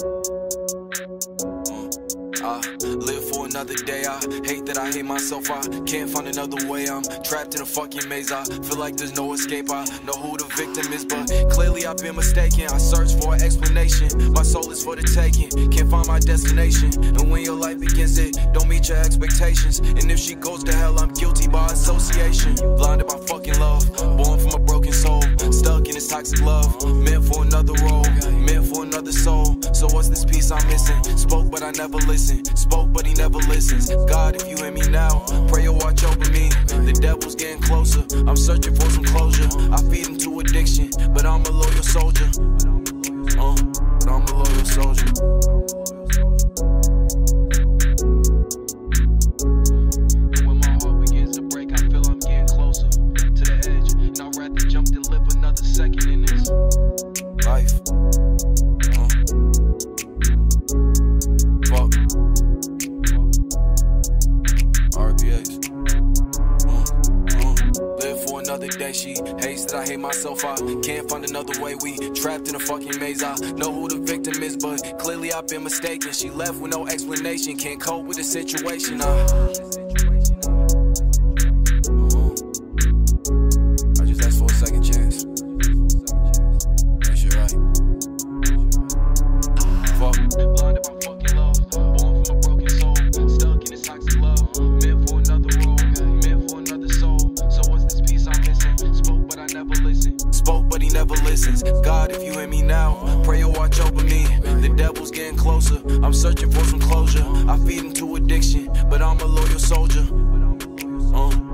I live for another day. I hate that I hate myself. I can't find another way. I'm trapped in a fucking maze. I feel like there's no escape. I know who the victim is, but clearly I've been mistaken. I search for an explanation. My soul is for the taking. Can't find my destination. And when your life begins, it don't meet your expectations. And if she goes to hell, I'm guilty by association. Blinded by fucking love. Born from a broken soul. Stuck in this toxic love. So what's this piece I'm missing? Spoke, but I never listened. Spoke, but he never listens. God, if you hear me now, pray you watch over me. The devil's getting closer. I'm searching for some closure. I feed him to addiction, but I'm a loyal soldier. Uh, but I'm a loyal soldier. For. She hates that I hate myself. I can't find another way. We trapped in a fucking maze. I know who the victim is, but clearly I've been mistaken. She left with no explanation. Can't cope with the situation. I, I listens. God, if you hear me now, pray you watch over me. The devil's getting closer. I'm searching for some closure. I feed him to addiction, but I'm a loyal soldier. Uh,